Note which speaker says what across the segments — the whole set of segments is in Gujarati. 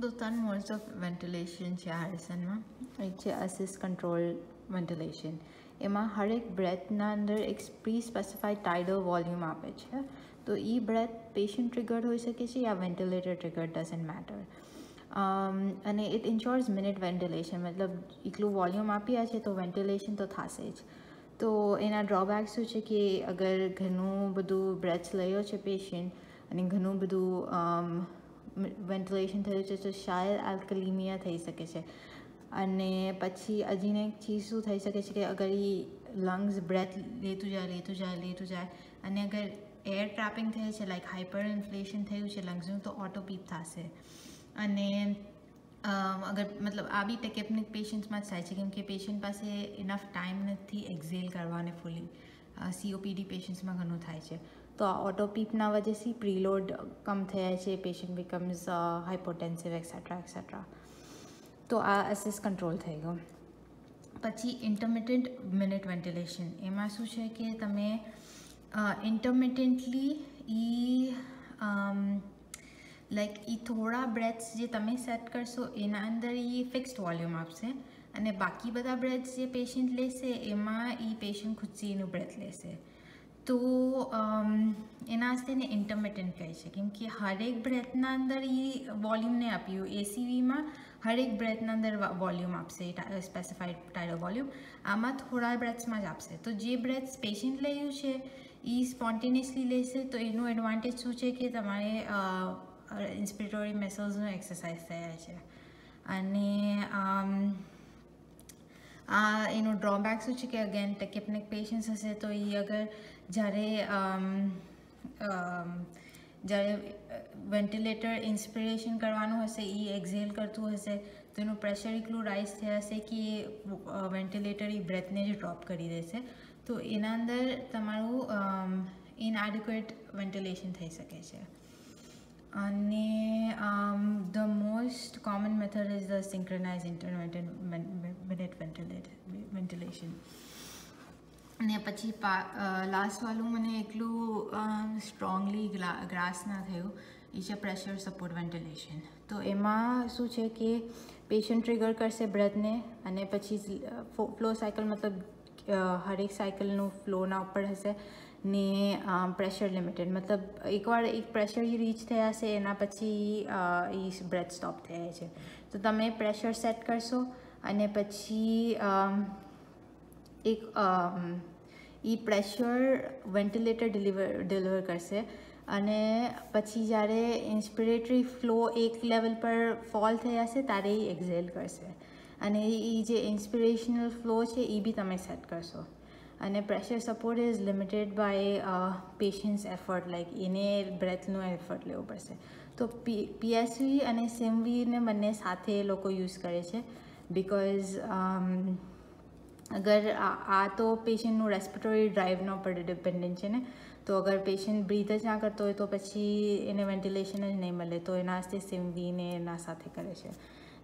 Speaker 1: તો ત્રણ મોડ્સ ઓફ વેન્ટિલેશન છે હારિસનમાં એક છે અસિસ્ટ કંટ્રોલ વેન્ટિલેશન એમાં હરેક બ્રેથના અંદર એક પ્રી સ્પેસિફાઈડ ટાઇડલ વોલ્યુમ આપે છે તો એ બ્રેથ પેશન્ટ ટ્રિગર્ડ હોઈ શકે છે યા વેન્ટિલેટર ટ્રિગર્ડ ડઝન્ટ મેટર અને ઇટ ઇન્શ્યોર્સ મિનિટ વેન્ટિલેશન મતલબ એટલું વોલ્યુમ આપ્યા છે તો વેન્ટિલેશન તો થશે જ તો એના ડ્રોબેક શું છે કે અગર ઘણું બધું બ્રેથ્સ લયો છે પેશન્ટ અને ઘણું બધું વેન્ટિલેશન થયું છે તો શાયદ આલ્કલિમિયા થઈ શકે છે. અને પછી હજીને એક ચીજ શું થઈ શકે છે કે અગર એ લંગ્સ બ્રેથ લેતું જાય લેતું જાય લેતું જાય, અને અગર એર ટ્રાપિંગ થઈ છે લાઈક હાઇપર ઇન્ફ્લેશન થયું છે લંગ્સનું તો ઓટોપીપ થશે. અને અગર મતલબ આ બી ટેકેપનિક પેશન્ટ્સમાં જ થાય છે, કેમ કે પેશન્ટ પાસે ઇનફ ટાઈમ નથી એક્ઝેલ કરવાને ફૂલી સીઓપીડી પેશન્ટ્સમાં ઘણું થાય છે. તો આ ઓટોપીપના વજહથી પ્રીલોડ કમ થયા છે patient becomes hypotensive etcetera etcetera તો આ એસિસ કંટ્રોલ થઈ ગયો. પછી ઇન્ટરમિટન્ટ મિનિટ વેન્ટિલેશન એમાં શું છે કે તમે ઇન્ટરમિટન્ટલી ઈ લાઈક એ થોડા બ્રેથ્સ જે તમે સેટ કરશો, એના અંદર એ ફિક્સ્ડ વોલ્યુમ આપશે. અને બાકી બધા બ્રેથ જે પેશન્ટ લેશે, એમાં એ પેશન્ટ ખુદથી એનું બ્રેથ લેશે. તો એના હસ્તે એને ઇન્ટરમિટન્ટ કહે છે. કેમ કે હરેક બ્રેથના અંદર એ વોલ્યુમને આપ્યું. એસીવીમાં હરેક બ્રેથના અંદર વોલ્યુમ આપશે સ્પેસિફાઈડ ટાયરો વોલ્યુમ આમાં થોડા બ્રેથ્સમાં જ આપશે. તો જે બ્રેથ્સ પેશન્ટ લઈ છે એ સ્પોન્ટેનિયસલી લેશે. તો એનું એડવાન્ટેજ શું છે કે તમારે ઇન્સ્પિરેટરી મેસલ્સનો એક્સરસાઇઝ થયા છે. અને એનું ડ્રોબેક શું છે કે અગેન ટેકેપનિક પેશન્સ હશે, તો એ અગર જ્યારે જ્યારે વેન્ટિલેટર ઇન્સ્પિરેશન કરવાનું હશે એ એક્ઝેલ કરતું હશે, તો એનું પ્રેશર એટલું રાઇઝ થયા હશે કે એ વેન્ટિલેટર એ બ્રેથને જ ડ્રોપ કરી દેશે. તો એના અંદર તમારું ઇનએડિક્યુએટ વેન્ટિલેશન થઈ શકે છે. અને the most common method is the synchronise intermittent ventilation અને પછી લાસ્ટવાળું મને એટલું સ્ટ્રોંગલી ગ્રાસ ના થયું, એ છે પ્રેશર સપોર્ટ વેન્ટિલેશન તો એમાં શું છે કે પેશન્ટ ટ્રિગર કરશે બ્રેથને અને પછી ફ્લો સાયકલ મતલબ હરેક સાયકલનું ફ્લોના ઉપર હશે ને પ્રેશર લિમિટેડ. મતલબ એકવાર એક પ્રેશર રીચ થયા છે એના પછી એ બ્રેથ સ્ટોપ થયા છે. તો તમે પ્રેશર સેટ કરશો અને પછી એક એ પ્રેશર વેન્ટિલેટર ડિલિવર ડિલિવર કરશે. અને પછી જ્યારે ઇન્સ્પિરેટરી ફ્લો એક લેવલ પર ફોલ થયા છે ત્યારે એ એક્ઝેલ કરશે. અને એ જે ઇન્સ્પિરેશનલ ફ્લો છે, એ બી તમે સેટ કરશો. અને pressure support is limited by patient's effort like એને બ્રેથનો એફર્ટ લેવો પડશે. તો પી પીએસવી અને સિમવીને બંને સાથે લોકો યુઝ કરે છે. બિકોઝ અગર આ તો પેશન્ટનું રેસ્પિરેટરી ડ્રાઈવનો પર ડિપેન્ડન્ટ છે ને. તો અગર પેશન્ટ બ્રીથ જ ના કરતો હોય તો પછી એને વેન્ટિલેશન જ નહીં મળે. તો એના હસ્તે સિમવીને એના સાથે કરે છે.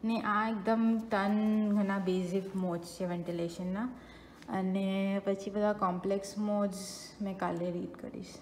Speaker 1: ને આ એકદમ ટન ઘણા બેઝિક મોડ્સ છે વેન્ટિલેશનના અને પછી બધા કોમ્પ્લેક્સ મોડ્સ મેં કાલે રીડ કરીશ.